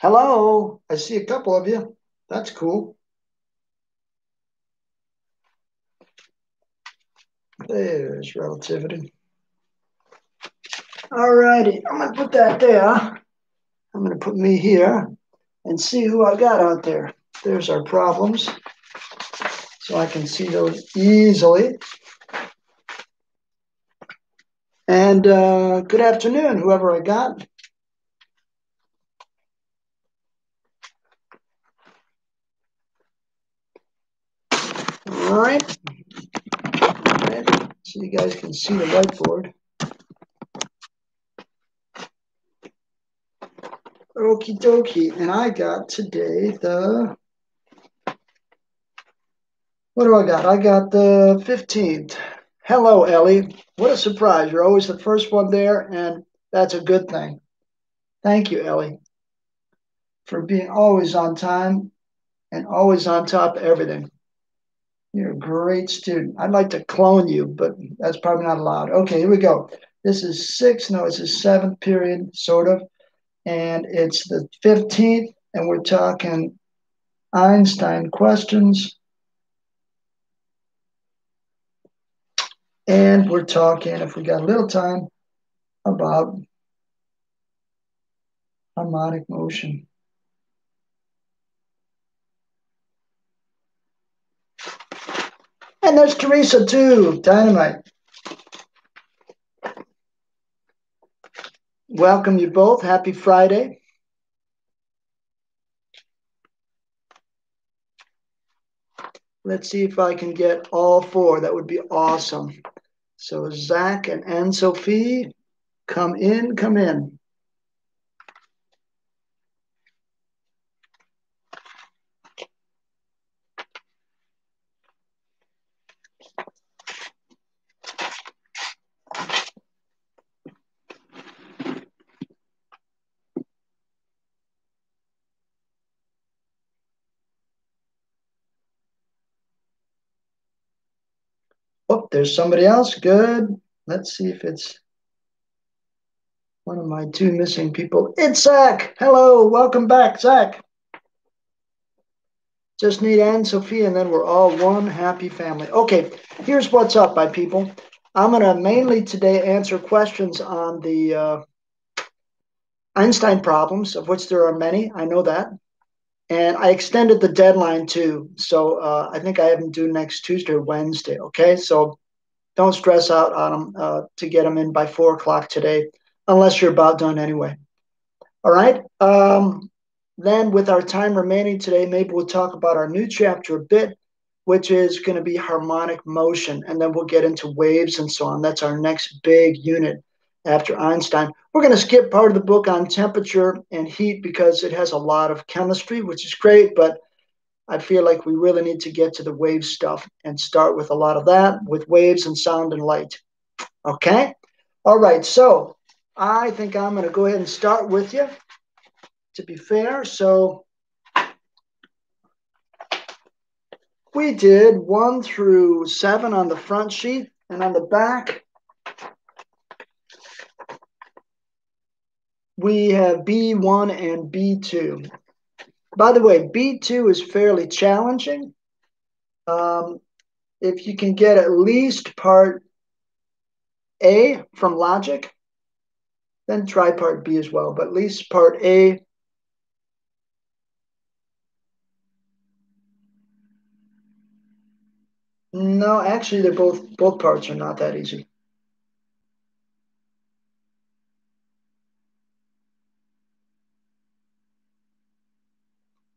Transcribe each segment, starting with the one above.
Hello. I see a couple of you. That's cool. There's relativity. All righty. I'm going to put that there. I'm going to put me here and see who I got out there. There's our problems. So I can see those easily. And uh, good afternoon, whoever I got. All right. So you guys can see the whiteboard. Okie dokie. And I got today the, what do I got? I got the 15th. Hello, Ellie. What a surprise. You're always the first one there, and that's a good thing. Thank you, Ellie, for being always on time and always on top of everything. You're a great student. I'd like to clone you, but that's probably not allowed. Okay, here we go. This is six, no, it's a seventh period, sort of and it's the 15th, and we're talking Einstein questions. And we're talking, if we got a little time, about harmonic motion. And there's Teresa too, dynamite. Welcome you both. Happy Friday. Let's see if I can get all four. That would be awesome. So Zach and Anne Sophie, come in, come in. There's somebody else. Good. Let's see if it's one of my two missing people. It's Zach. Hello. Welcome back, Zach. Just need Anne Sophie, and then we're all one happy family. Okay, here's what's up, my people. I'm going to mainly today answer questions on the uh, Einstein problems, of which there are many. I know that. And I extended the deadline too. So uh, I think I have them due next Tuesday or Wednesday. Okay. So don't stress out on them uh, to get them in by four o'clock today, unless you're about done anyway. All right. Um, then, with our time remaining today, maybe we'll talk about our new chapter a bit, which is going to be harmonic motion. And then we'll get into waves and so on. That's our next big unit after Einstein. We're going to skip part of the book on temperature and heat because it has a lot of chemistry, which is great, but I feel like we really need to get to the wave stuff and start with a lot of that with waves and sound and light. Okay? All right, so I think I'm going to go ahead and start with you to be fair. So we did one through seven on the front sheet, and on the back, we have B1 and B2. By the way, B2 is fairly challenging. Um, if you can get at least part A from logic, then try part B as well. But at least part A. No, actually, they're both both parts are not that easy.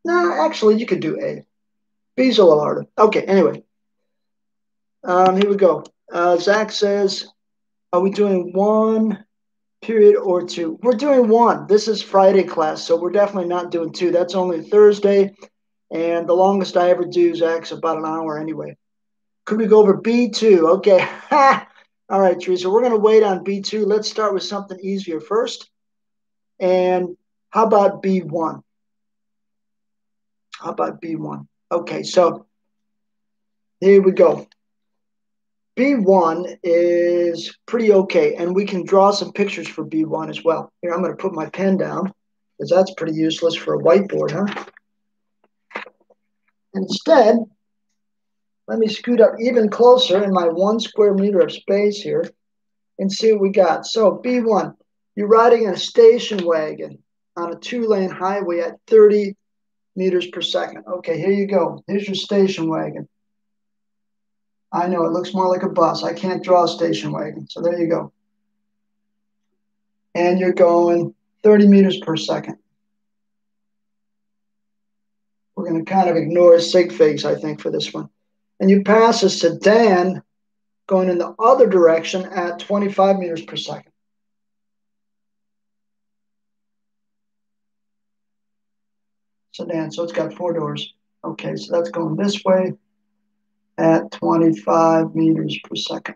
No, actually, you could do A. B's a little harder. Okay, anyway. Um, here we go. Uh, Zach says, are we doing one period or two? We're doing one. This is Friday class, so we're definitely not doing two. That's only Thursday, and the longest I ever do, Zach's about an hour anyway. Could we go over B2? Okay. All right, Teresa, we're going to wait on B2. Let's start with something easier first. And how about B1? How about B1? Okay, so here we go. B1 is pretty okay, and we can draw some pictures for B1 as well. Here, I'm going to put my pen down. because that's pretty useless for a whiteboard, huh? Instead, let me scoot up even closer in my one square meter of space here and see what we got. So B1, you're riding in a station wagon on a two-lane highway at 30 meters per second. Okay, here you go. Here's your station wagon. I know it looks more like a bus. I can't draw a station wagon. So there you go. And you're going 30 meters per second. We're going to kind of ignore sig figs, I think, for this one. And you pass a sedan going in the other direction at 25 meters per second. Sedan, so it's got four doors. Okay, so that's going this way at 25 meters per second.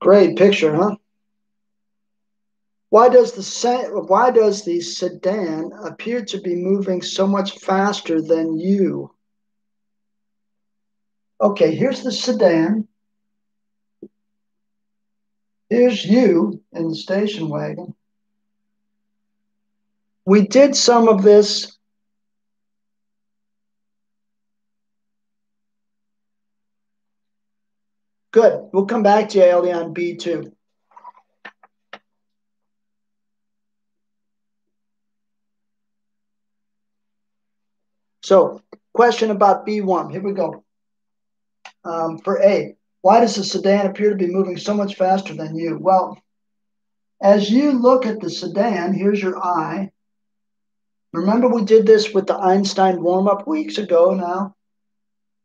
Great picture, huh? Why does the why does the sedan appear to be moving so much faster than you? Okay, here's the sedan. Here's you in the station wagon. We did some of this Good. We'll come back to you, Ellie, on B2. So, question about B1. Here we go. Um, for A, why does the sedan appear to be moving so much faster than you? Well, as you look at the sedan, here's your eye. Remember, we did this with the Einstein warm up weeks ago now.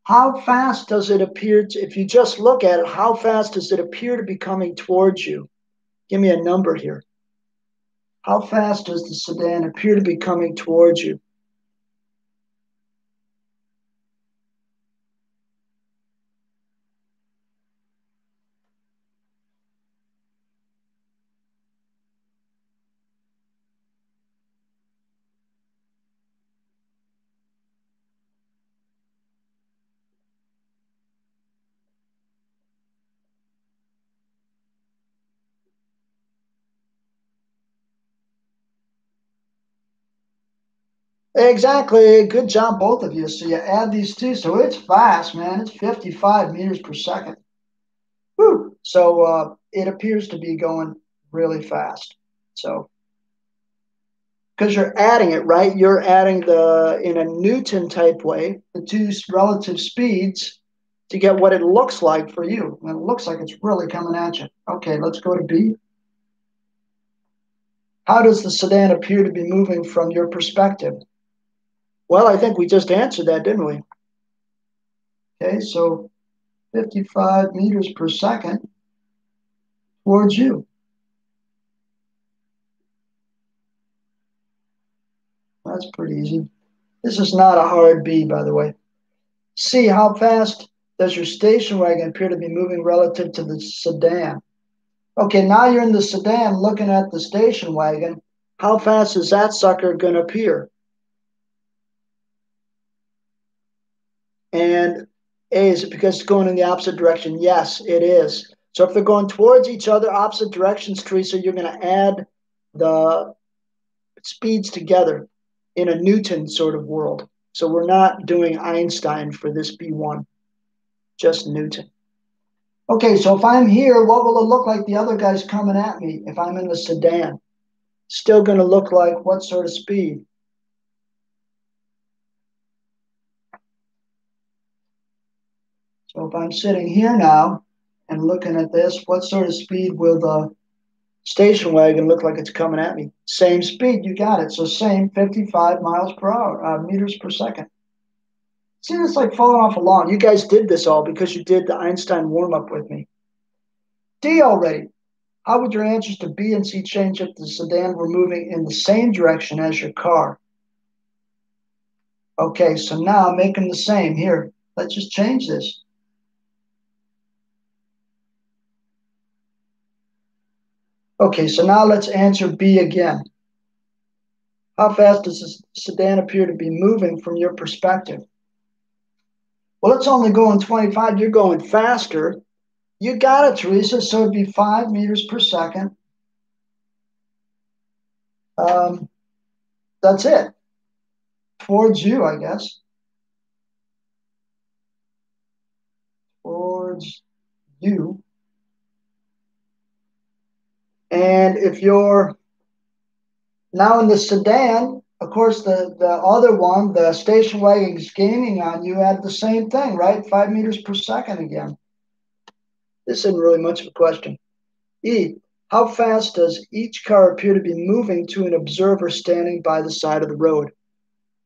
How fast does it appear to, if you just look at it, how fast does it appear to be coming towards you? Give me a number here. How fast does the sedan appear to be coming towards you? Exactly. Good job, both of you. So you add these two. So it's fast, man. It's 55 meters per second. Woo. So uh, it appears to be going really fast. So because you're adding it, right? You're adding the in a Newton type way, the two relative speeds to get what it looks like for you. And it looks like it's really coming at you. Okay, let's go to B. How does the sedan appear to be moving from your perspective? Well, I think we just answered that, didn't we? Okay, so 55 meters per second towards you. That's pretty easy. This is not a hard B, by the way. C, how fast does your station wagon appear to be moving relative to the sedan? Okay, now you're in the sedan looking at the station wagon. How fast is that sucker going to appear? And A, is it because it's going in the opposite direction? Yes, it is. So if they're going towards each other, opposite directions, Teresa, you're going to add the speeds together in a Newton sort of world. So we're not doing Einstein for this B1, just Newton. Okay, so if I'm here, what will it look like the other guy's coming at me if I'm in the sedan? Still going to look like what sort of speed? So if I'm sitting here now and looking at this, what sort of speed will the station wagon look like it's coming at me? Same speed, you got it. So same 55 miles per hour, uh, meters per second. See, it's like falling off a lawn. You guys did this all because you did the Einstein warm up with me. D already. How would your answers to B and C change if the sedan were moving in the same direction as your car? Okay, so now make them the same. Here, let's just change this. Okay, so now let's answer B again. How fast does the sedan appear to be moving from your perspective? Well, it's only going 25. You're going faster. You got it, Teresa. So it'd be five meters per second. Um, That's it. Towards you, I guess. Towards you. And if you're now in the sedan, of course, the, the other one, the station wagon is gaining on you at the same thing, right? Five meters per second again. This isn't really much of a question. E, how fast does each car appear to be moving to an observer standing by the side of the road?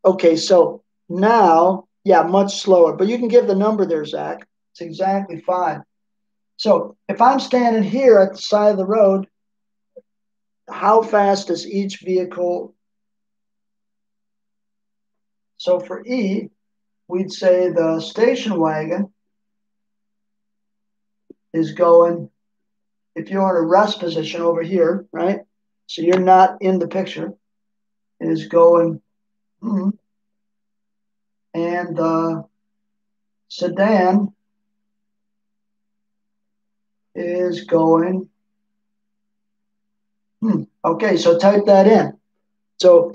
Okay, so now, yeah, much slower, but you can give the number there, Zach. It's exactly five. So if I'm standing here at the side of the road, how fast does each vehicle? So for E, we'd say the station wagon is going, if you're in a rest position over here, right? So you're not in the picture, is going, hmm, and the sedan is going. Okay, so type that in. So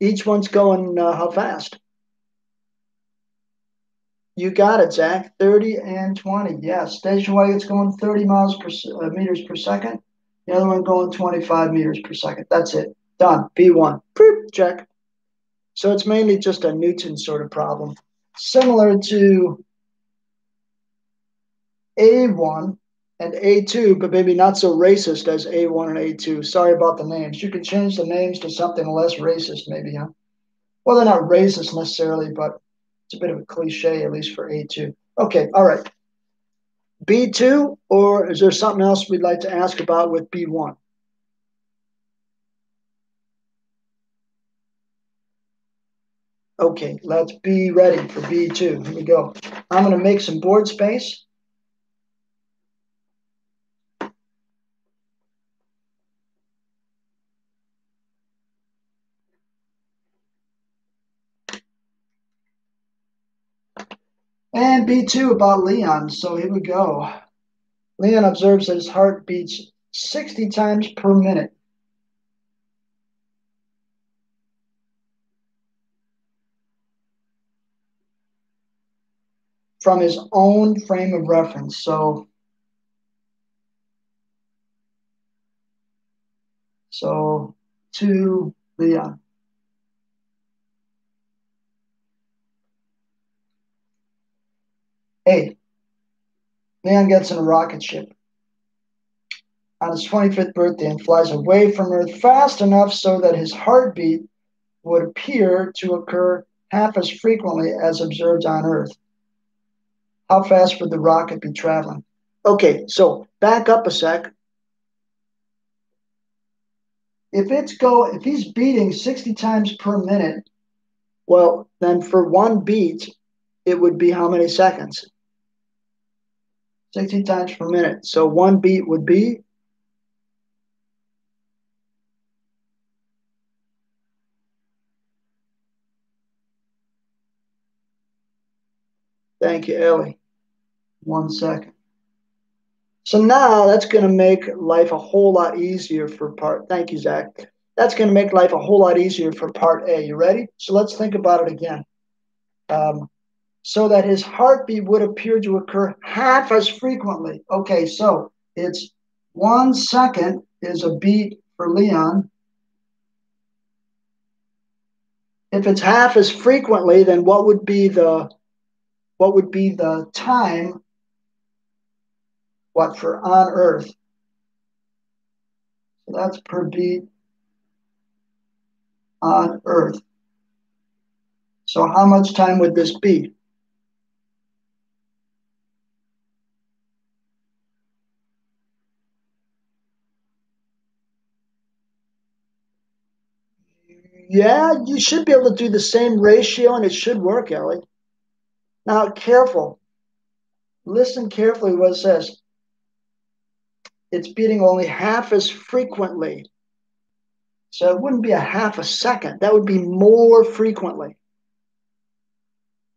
each one's going uh, how fast? You got it, Zach. 30 and 20. Yeah, station wagon's going 30 miles per uh, meters per second. The other one going 25 meters per second. That's it. Done. B1. Boop, check. So it's mainly just a Newton sort of problem. Similar to A1, and A2, but maybe not so racist as A1 and A2. Sorry about the names. You can change the names to something less racist, maybe, huh? Well, they're not racist necessarily, but it's a bit of a cliche, at least for A2. Okay, all right. B2, or is there something else we'd like to ask about with B1? Okay, let's be ready for B2. Here we go. I'm going to make some board space. And B2 about Leon. So here we go. Leon observes that his heart beats 60 times per minute. From his own frame of reference. So, so to Leon. Hey, man gets in a rocket ship on his 25th birthday and flies away from Earth fast enough so that his heartbeat would appear to occur half as frequently as observed on Earth. How fast would the rocket be traveling? Okay, so back up a sec. If it's go if he's beating 60 times per minute, well, then for one beat, it would be how many seconds? 60 times per minute. So one beat would be Thank you, Ellie. One second. So now that's going to make life a whole lot easier for part. Thank you, Zach. That's going to make life a whole lot easier for part A. You ready? So let's think about it again. Um, so that his heartbeat would appear to occur half as frequently. Okay, so it's one second is a beat for Leon. If it's half as frequently, then what would be the what would be the time what for on earth? So that's per beat on earth. So how much time would this be? Yeah, you should be able to do the same ratio and it should work, Ellie. Now, careful. Listen carefully what it says. It's beating only half as frequently. So it wouldn't be a half a second. That would be more frequently.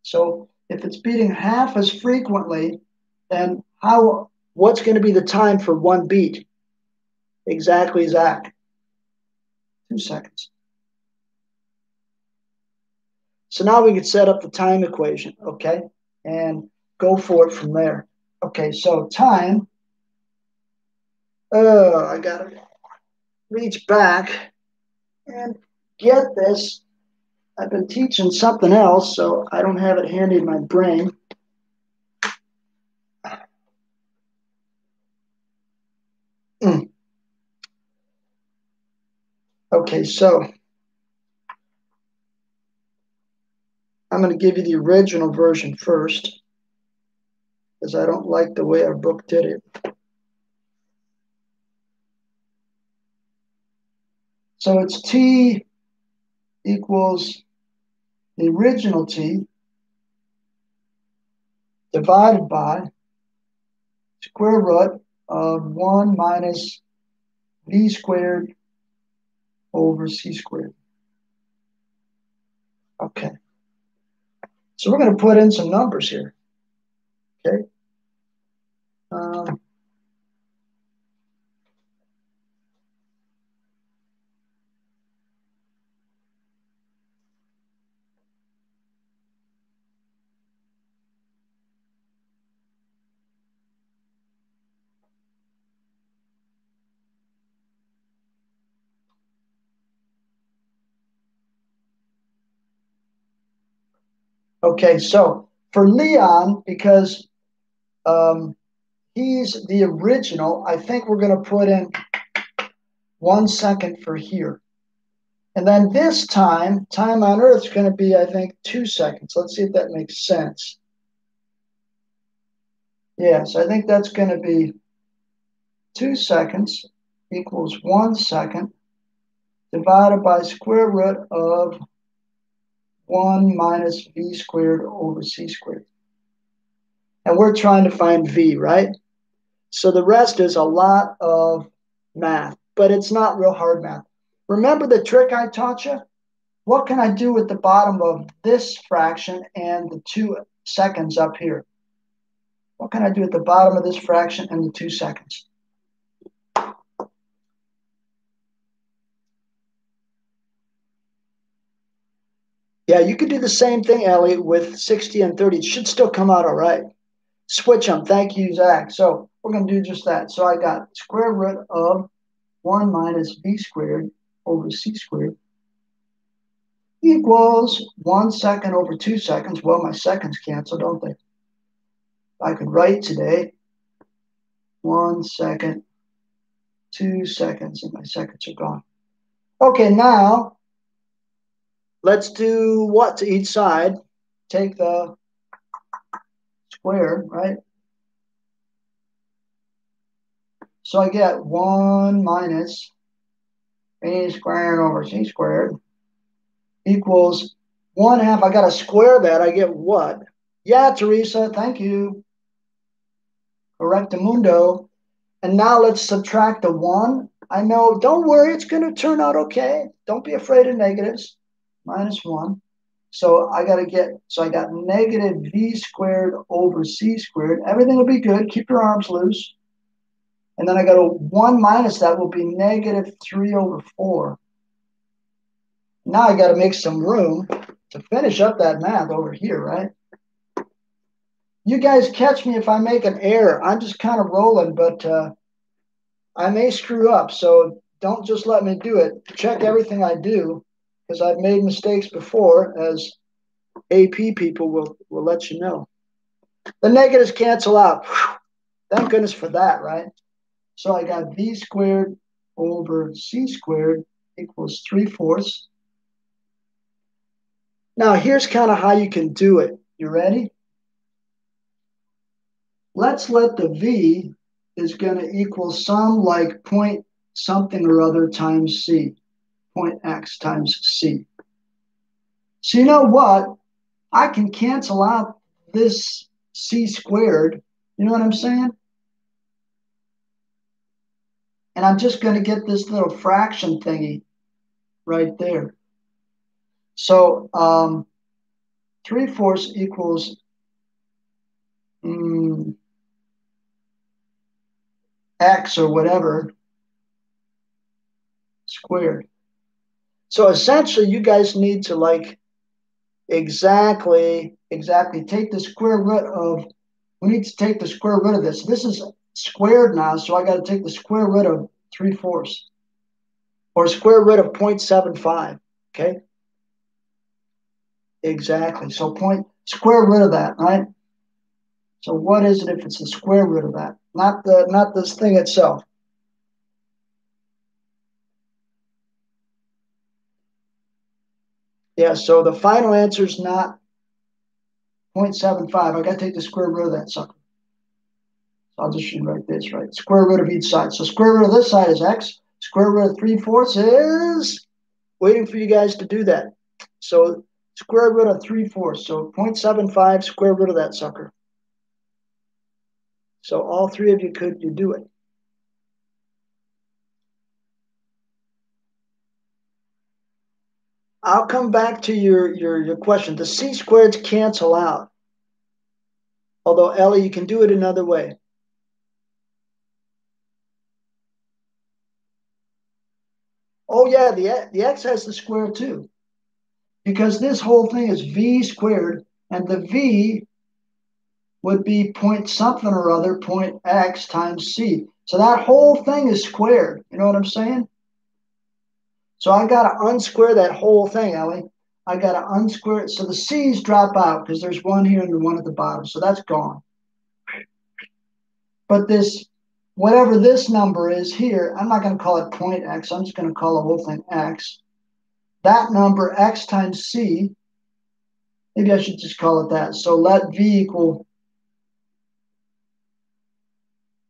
So if it's beating half as frequently, then how what's going to be the time for one beat? Exactly, Zach. Two seconds. So now we can set up the time equation, okay? And go for it from there. Okay, so time, oh, I gotta reach back and get this. I've been teaching something else, so I don't have it handy in my brain. Mm. Okay, so I'm going to give you the original version first because I don't like the way our book did it. So it's t equals the original t divided by square root of 1 minus v squared over c squared. Okay. So we're going to put in some numbers here. Okay. Um, Okay, so for Leon, because um, he's the original, I think we're going to put in one second for here. And then this time, time on Earth is going to be, I think, two seconds. Let's see if that makes sense. Yes, I think that's going to be two seconds equals one second divided by square root of 1 minus v squared over c squared. And we're trying to find v, right? So the rest is a lot of math, but it's not real hard math. Remember the trick I taught you? What can I do with the bottom of this fraction and the two seconds up here? What can I do at the bottom of this fraction and the two seconds? Yeah, you could do the same thing, Elliot, with 60 and 30. It should still come out all right. Switch them. Thank you, Zach. So we're going to do just that. So I got square root of 1 minus v squared over c squared equals 1 second over 2 seconds. Well, my seconds cancel, don't they? I could write today 1 second, 2 seconds, and my seconds are gone. Okay, now Let's do what to each side? Take the square, right? So I get 1 minus a squared over c squared equals 1 half. I got to square that. I get what? Yeah, Teresa, thank you. Correctamundo. And now let's subtract the 1. I know, don't worry, it's going to turn out okay. Don't be afraid of negatives minus 1. So I got to get, so I got negative v squared over c squared. Everything will be good. Keep your arms loose. And then I got a 1 minus that will be negative 3 over 4. Now I got to make some room to finish up that math over here, right? You guys catch me if I make an error. I'm just kind of rolling, but uh, I may screw up. So don't just let me do it. Check everything I do because I've made mistakes before, as AP people will, will let you know. The negatives cancel out. Whew. Thank goodness for that, right? So I got v squared over c squared equals 3 fourths. Now here's kind of how you can do it. You ready? Let's let the v is going to equal some like point something or other times c point x times c. So you know what? I can cancel out this c squared. You know what I'm saying? And I'm just going to get this little fraction thingy right there. So um, 3 fourths equals mm, x or whatever squared. So essentially, you guys need to like Exactly, exactly. Take the square root of, we need to take the square root of this. This is squared now, so I got to take the square root of 3 fourths or square root of 0.75, okay? Exactly, so point, square root of that, right? So what is it if it's the square root of that? Not the, not this thing itself. Yeah, so the final answer is not 0.75. I got to take the square root of that sucker. So I'll just write this, right? Square root of each side. So square root of this side is x. Square root of 3 fourths is waiting for you guys to do that. So square root of 3 fourths. So 0.75 square root of that sucker. So all three of you could you do it. I'll come back to your, your, your question. The c squareds cancel out. Although, Ellie, you can do it another way. Oh, yeah, the, the x has the square too. Because this whole thing is v squared, and the v would be point something or other, point x times c. So that whole thing is squared. You know what I'm saying? So I got to unsquare that whole thing, Ellie. I got to unsquare it. So the C's drop out because there's one here and the one at the bottom. So that's gone. But this, whatever this number is here, I'm not going to call it point x. I'm just going to call the whole thing x. That number, x times c, maybe I should just call it that. So let v equal,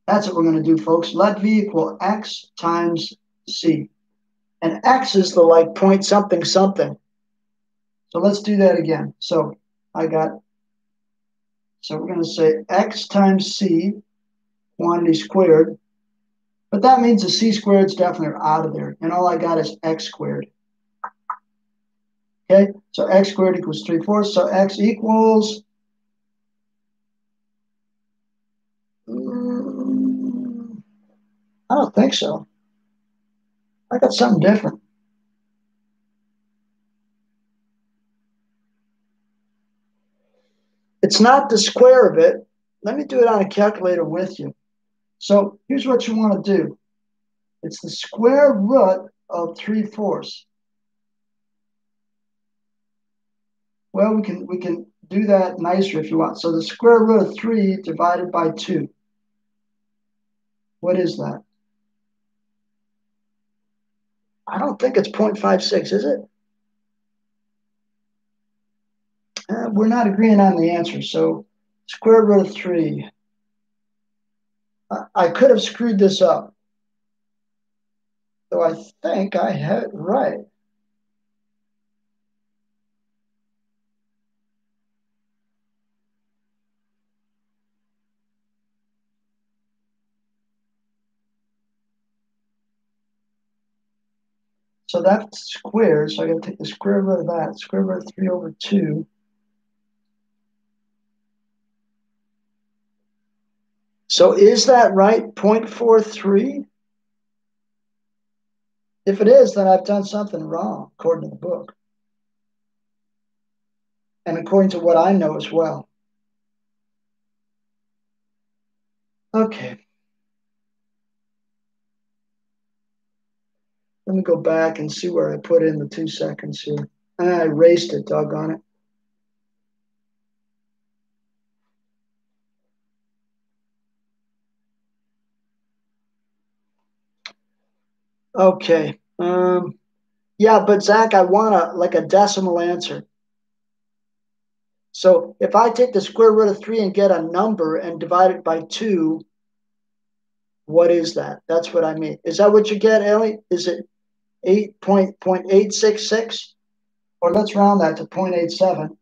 that's what we're going to do, folks. Let v equal x times c. And x is the like point something something. So let's do that again. So I got, so we're going to say x times c, quantity squared. But that means the c squared is definitely out of there. And all I got is x squared. Okay, so x squared equals 3 fourths. So x equals, mm, I don't think so. I got something different. It's not the square of it. Let me do it on a calculator with you. So here's what you want to do. It's the square root of 3 fourths. Well, we can we can do that nicer if you want. So the square root of 3 divided by 2. What is that? I don't think it's 0.56, is it? Uh, we're not agreeing on the answer. So square root of 3. I, I could have screwed this up. So I think I had it right. So that's squared. So I got to take the square root of that. Square root of 3 over 2. So is that right, 0.43? If it is, then I've done something wrong, according to the book. And according to what I know as well. Okay. Let me go back and see where I put in the two seconds here. I erased it, doggone it. Okay. Um, yeah, but Zach, I want a like a decimal answer. So if I take the square root of three and get a number and divide it by two, what is that? That's what I mean. Is that what you get, Ellie? Is it 8.866, or let's round that to 0.87.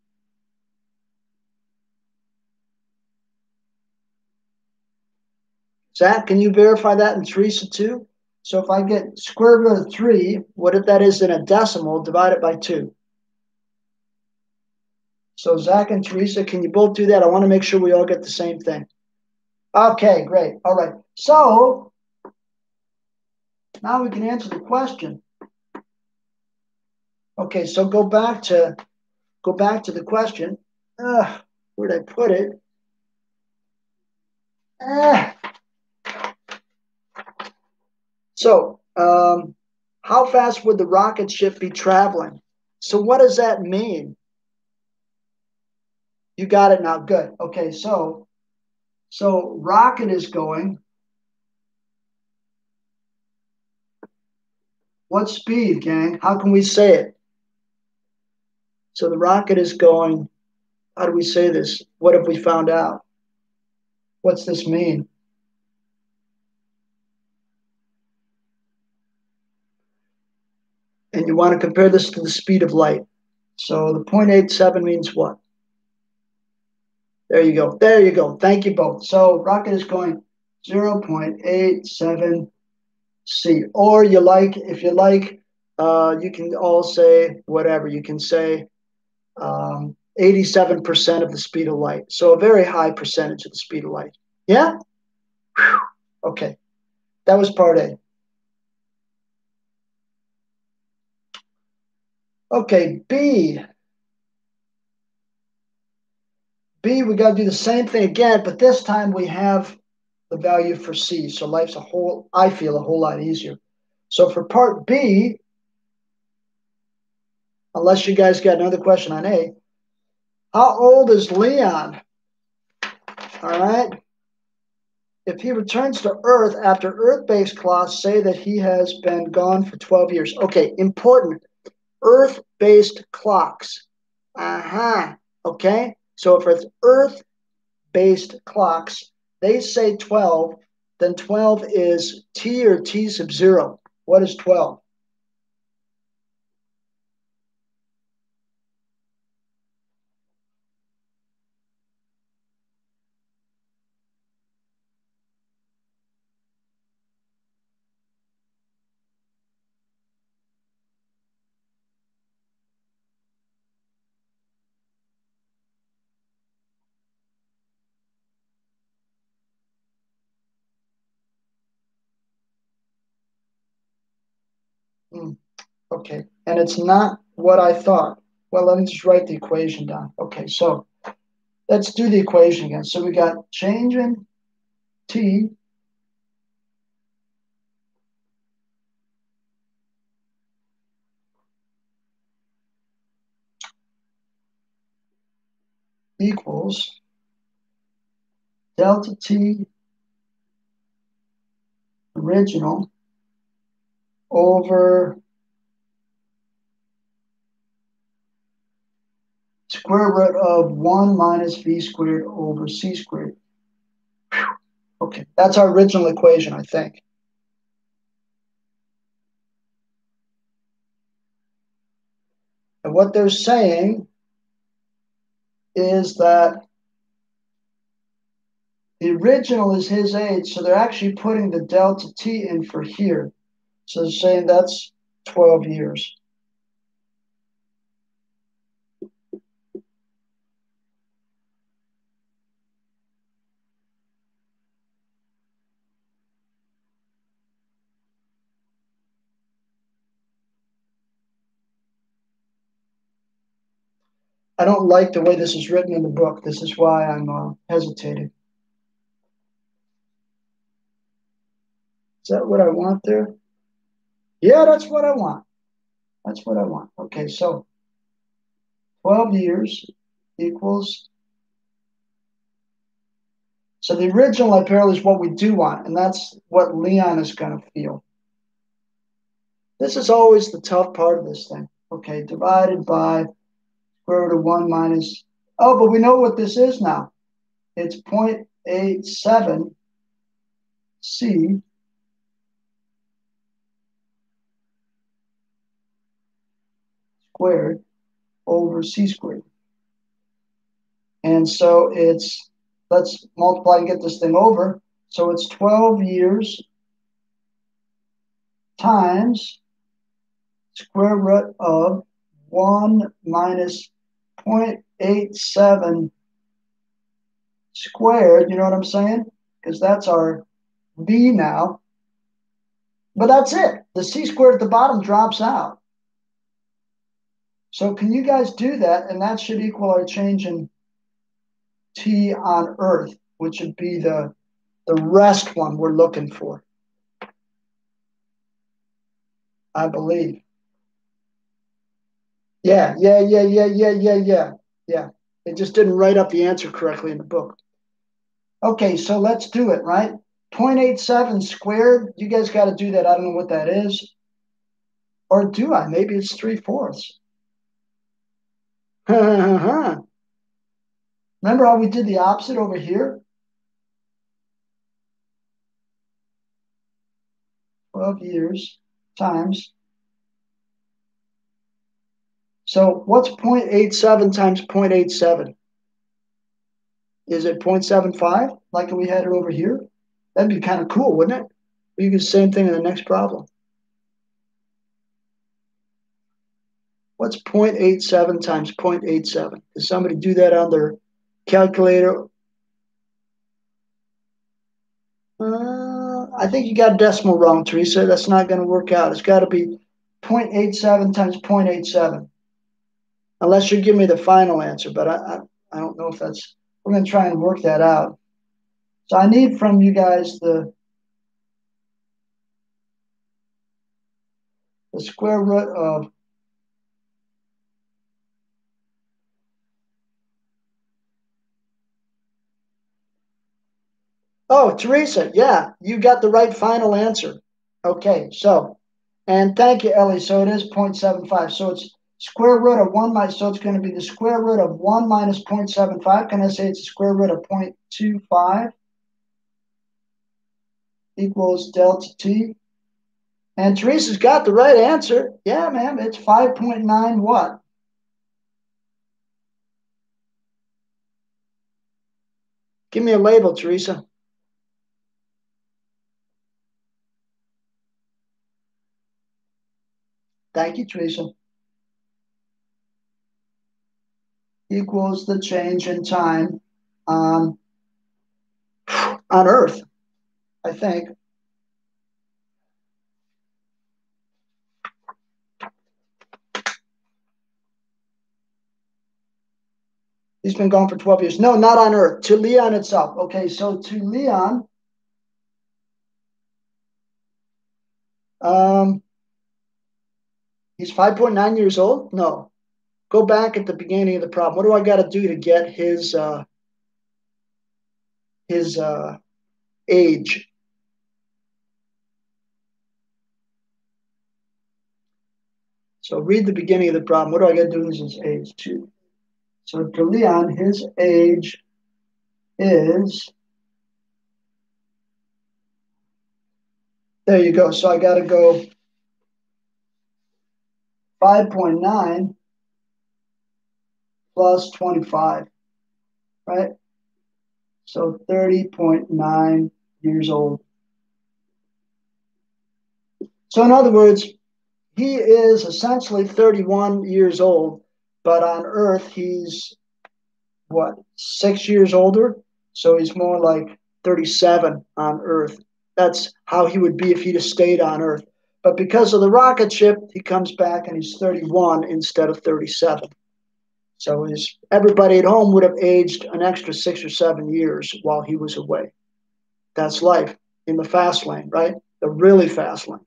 Zach, can you verify that in Teresa too? So if I get square root of 3, what if that is in a decimal, divided by 2? So Zach and Teresa, can you both do that? I want to make sure we all get the same thing. Okay, great. All right. So now we can answer the question. Okay, so go back to go back to the question. Uh, where'd I put it? Uh, so, um, how fast would the rocket ship be traveling? So, what does that mean? You got it now. Good. Okay, so so rocket is going. What speed, gang? How can we say it? So the rocket is going. How do we say this? What have we found out? What's this mean? And you want to compare this to the speed of light. So the 0.87 means what? There you go. There you go. Thank you both. So rocket is going 0.87 C. Or you like, if you like, uh, you can all say whatever. You can say um, 87% of the speed of light. So a very high percentage of the speed of light. Yeah? Whew. Okay. That was part A. Okay, B. B, we got to do the same thing again, but this time we have the value for C. So life's a whole, I feel, a whole lot easier. So for part B, unless you guys got another question on A, how old is Leon? All right. If he returns to Earth after Earth-based clocks say that he has been gone for 12 years. Okay, important. Earth-based clocks. Uh-huh. Okay. So if it's Earth based clocks, they say 12, then 12 is T or T sub zero. What is 12? Hmm. Okay, and it's not what I thought. Well, let me just write the equation down. Okay, so let's do the equation again. So we got change in t equals delta t original over square root of 1 minus v squared over c squared. Whew. Okay, that's our original equation, I think. And what they're saying is that the original is his age, so they're actually putting the delta t in for here. So they're saying that's 12 years. I don't like the way this is written in the book. This is why I'm uh, hesitating. Is that what I want there? Yeah, that's what I want. That's what I want. Okay, so 12 years equals. So the original apparently is what we do want, and that's what Leon is going to feel. This is always the tough part of this thing. Okay, divided by square root of 1 minus. Oh, but we know what this is now. It's 0.87 C squared over c squared. And so it's, let's multiply and get this thing over. So it's 12 years times square root of 1 minus 0.87 squared. You know what I'm saying? Because that's our v now. But that's it. The c squared at the bottom drops out. So can you guys do that? And that should equal our change in T on Earth, which would be the, the rest one we're looking for. I believe. Yeah, yeah, yeah, yeah, yeah, yeah, yeah, yeah. It just didn't write up the answer correctly in the book. Okay, so let's do it, right? 0.87 squared, you guys got to do that. I don't know what that is. Or do I? Maybe it's 3 fourths. Remember how we did the opposite over here? 12 years times. So what's 0.87 times 0.87? Is it 0.75 like we had it over here? That'd be kind of cool, wouldn't it? You do the same thing in the next problem. What's 0.87 times 0.87? Does somebody do that on their calculator? Uh, I think you got decimal wrong, Teresa. That's not going to work out. It's got to be 0.87 times 0.87. Unless you give me the final answer, but I, I, I don't know if that's, we're going to try and work that out. So I need from you guys the, the square root of Oh, Teresa, yeah, you got the right final answer. Okay, so, and thank you, Ellie. So it is 0.75. So it's square root of 1 minus, so it's going to be the square root of 1 minus 0.75. Can I say it's the square root of 0.25 equals delta t? And Teresa's got the right answer. Yeah, ma'am, it's 5.9 what? Give me a label, Teresa. Thank you, Teresa. Equals the change in time on, on Earth, I think. He's been gone for 12 years. No, not on Earth, to Leon itself. Okay, so to Leon, um, He's 5.9 years old? No. Go back at the beginning of the problem. What do I got to do to get his uh, his uh, age? So read the beginning of the problem. What do I got to do with his age? Two. So to Leon, his age is. There you go. So I got to go 5.9 plus 25, right? So 30.9 years old. So, in other words, he is essentially 31 years old, but on Earth, he's what, six years older? So he's more like 37 on Earth. That's how he would be if he'd have stayed on Earth. But because of the rocket ship, he comes back and he's 31 instead of 37. So his, everybody at home would have aged an extra six or seven years while he was away. That's life in the fast lane, right? The really fast lane.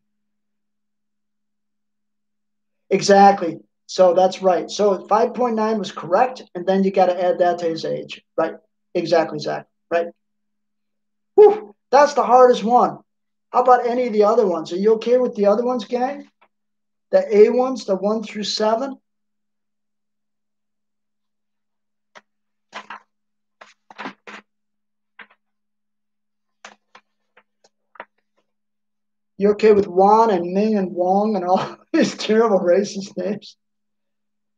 Exactly. So that's right. So 5.9 was correct, and then you got to add that to his age, right? Exactly, Zach. Right? Whew, that's the hardest one. How about any of the other ones? Are you okay with the other ones, gang? The A ones, the one through seven? You okay with Juan and Ming and Wong and all these terrible racist names?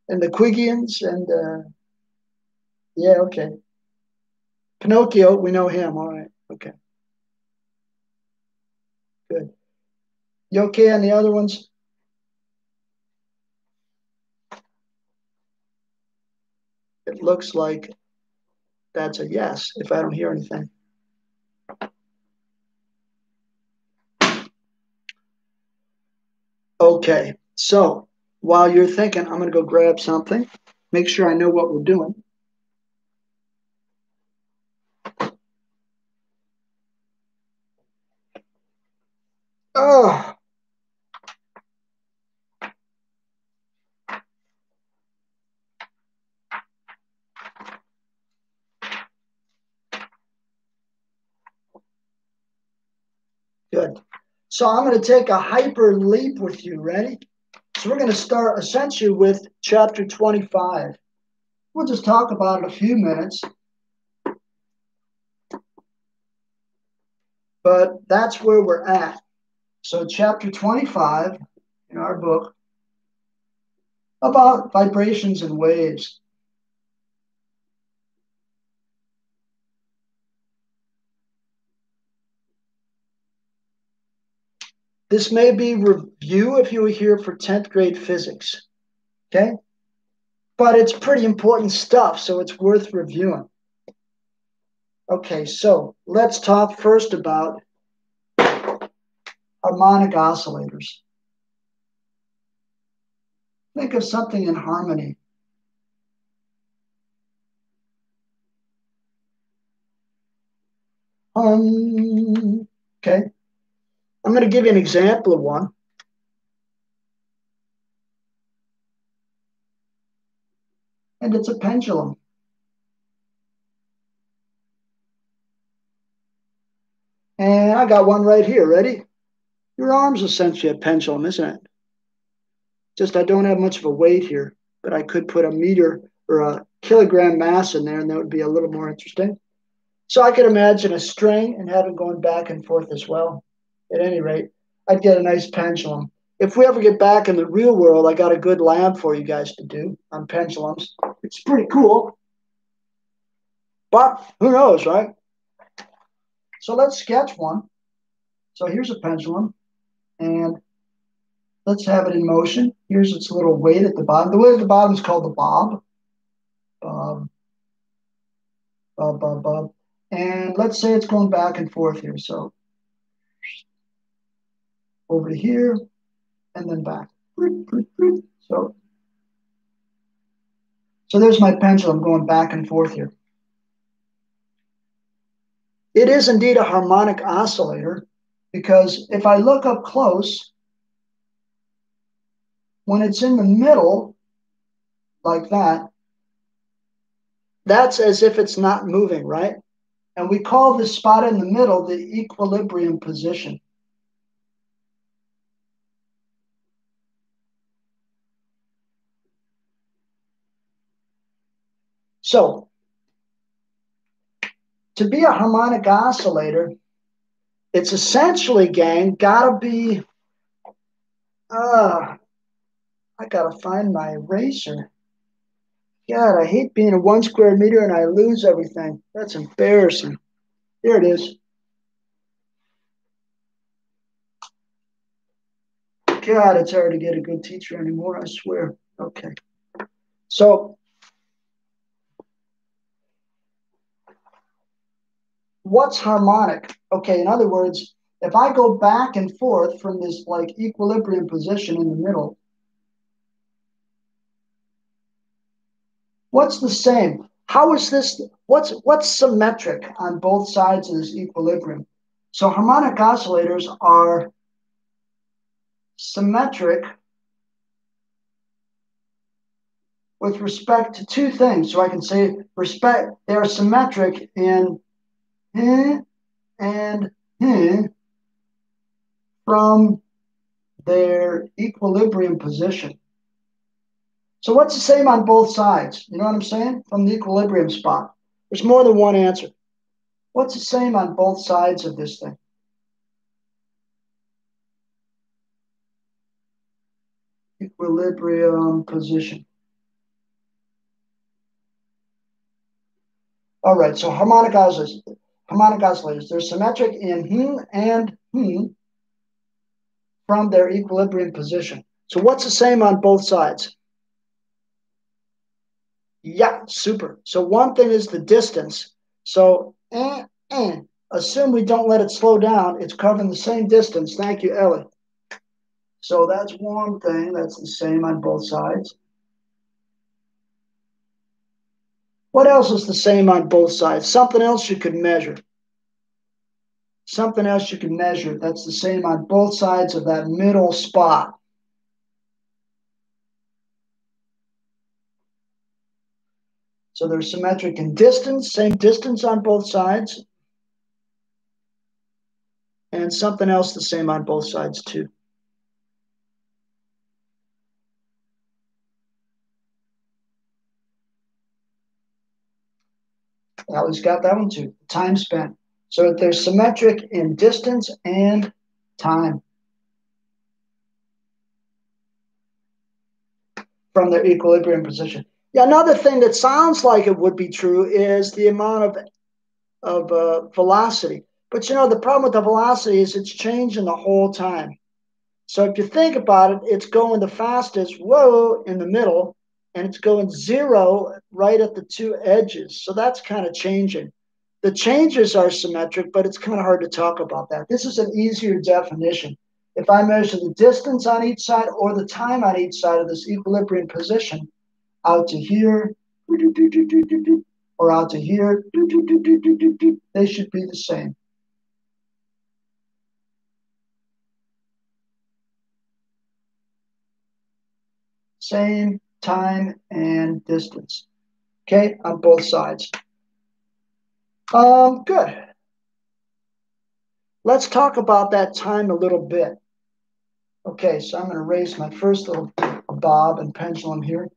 And the Quigians and uh, yeah, okay. Pinocchio, we know him. All right, okay. Good. You okay on the other ones? It looks like that's a yes if I don't hear anything. Okay, so while you're thinking, I'm going to go grab something, make sure I know what we're doing. Oh. Good. So I'm going to take a hyper leap with you. Ready? So we're going to start essentially with chapter 25. We'll just talk about it a few minutes. But that's where we're at. So, chapter 25 in our book about vibrations and waves. This may be review if you were here for 10th grade physics. Okay? But it's pretty important stuff, so it's worth reviewing. Okay, so let's talk first about harmonic oscillators. Think of something in harmony. Um, okay. I'm going to give you an example of one. And it's a pendulum. And I got one right here. Ready? Your arm's essentially a pendulum, isn't it? Just I don't have much of a weight here, but I could put a meter or a kilogram mass in there, and that would be a little more interesting. So I could imagine a string and have it going back and forth as well at any rate, I'd get a nice pendulum. If we ever get back in the real world, I got a good lab for you guys to do on pendulums. It's pretty cool. But who knows, right? So let's sketch one. So here's a pendulum, and let's have it in motion. Here's its little weight at the bottom. The weight at the bottom is called the bob. Bob. Bob, bob, bob. And let's say it's going back and forth here. So over here, and then back. So, so there's my pencil. I'm going back and forth here. It is indeed a harmonic oscillator because if I look up close, when it's in the middle, like that, that's as if it's not moving, right? And we call this spot in the middle the equilibrium position. So, to be a harmonic oscillator, it's essentially, gang, gotta be. Uh, I gotta find my eraser. God, I hate being a one square meter and I lose everything. That's embarrassing. Here it is. God, it's hard to get a good teacher anymore, I swear. Okay. So what's harmonic? Okay, in other words, if I go back and forth from this like equilibrium position in the middle, what's the same? How is this? What's what's symmetric on both sides of this equilibrium? So harmonic oscillators are symmetric with respect to two things. So I can say respect they are symmetric in and from their equilibrium position. So what's the same on both sides? You know what I'm saying? From the equilibrium spot. There's more than one answer. What's the same on both sides of this thing? Equilibrium position. All right, so harmonic oscillators harmonic oscillators. They're symmetric in hmm and hmm from their equilibrium position. So what's the same on both sides? Yeah, super. So one thing is the distance. So eh, eh. assume we don't let it slow down. It's covering the same distance. Thank you, Ellie. So that's one thing that's the same on both sides. What else is the same on both sides? Something else you could measure. Something else you can measure that's the same on both sides of that middle spot. So they're symmetric in distance, same distance on both sides. And something else the same on both sides too. Always got that one too. Time spent. So they're symmetric in distance and time. From their equilibrium position. Yeah, another thing that sounds like it would be true is the amount of of uh, velocity. But you know, the problem with the velocity is it's changing the whole time. So if you think about it, it's going the fastest, whoa, in the middle, and it's going zero right at the two edges. So that's kind of changing. The changes are symmetric, but it's kind of hard to talk about that. This is an easier definition. If I measure the distance on each side or the time on each side of this equilibrium position, out to here, or out to here, they should be the same. Same time and distance. Okay, on both sides. Um, good. Let's talk about that time a little bit. Okay, so I'm going to raise my first little bob and pendulum here.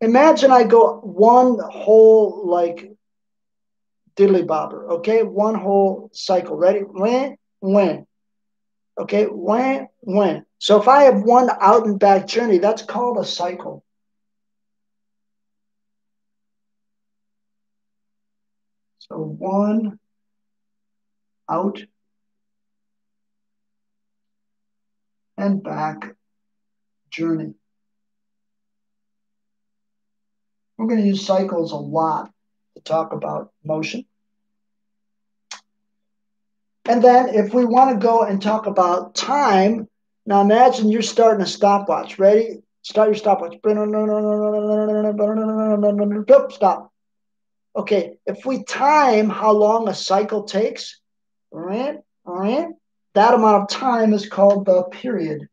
imagine I go one whole like diddly bobber, okay? One whole cycle. Ready? When, when. Okay, when, when. So if I have one out and back journey, that's called a cycle. So one out and back journey. We're going to use cycles a lot to talk about motion. And then if we want to go and talk about time, now imagine you're starting a stopwatch. Ready? Start your stopwatch. Stop. Okay, if we time how long a cycle takes, that amount of time is called the period.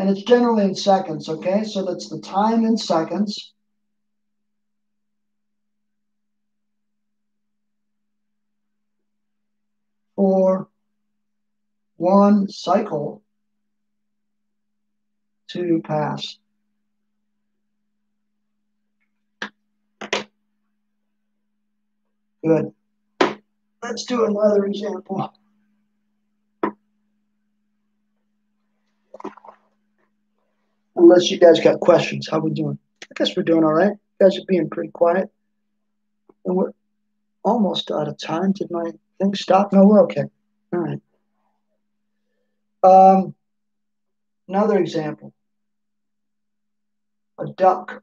and it's generally in seconds, okay? So that's the time in seconds. For one cycle to pass. Good. Let's do another example. unless you guys got questions. How we doing? I guess we're doing all right. You guys are being pretty quiet. And we're almost out of time. Did thing stop? No, we're okay. All right. Um, another example. A duck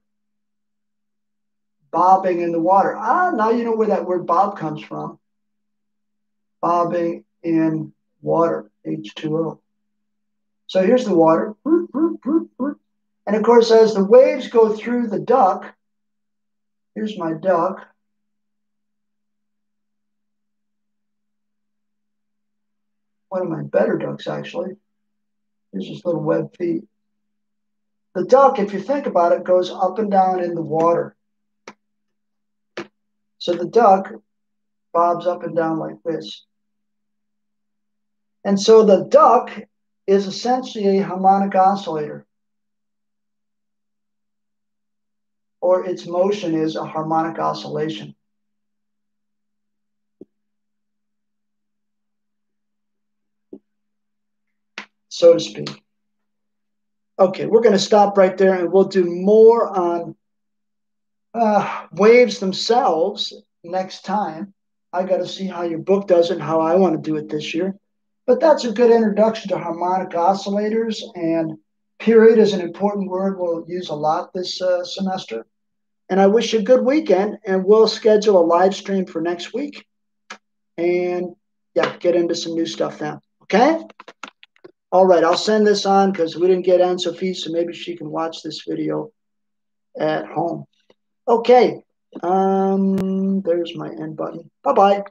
bobbing in the water. Ah, now you know where that word bob comes from. Bobbing in water, H2O. So here's the water. And of course, as the waves go through the duck, here's my duck. One of my better ducks, actually. Here's his little web feet. The duck, if you think about it, goes up and down in the water. So the duck bobs up and down like this. And so the duck is essentially a harmonic oscillator. or its motion is a harmonic oscillation. So to speak. Okay, we're going to stop right there and we'll do more on uh, waves themselves next time. I got to see how your book does and how I want to do it this year. But that's a good introduction to harmonic oscillators and Period is an important word we'll use a lot this uh, semester. and I wish you a good weekend. And we'll schedule a live stream for next week. And yeah, get into some new stuff then. Okay? All right, I'll send this on because we didn't get Anne Sophie, so maybe she can watch this video at home. Okay. Um, there's my end button. Bye bye.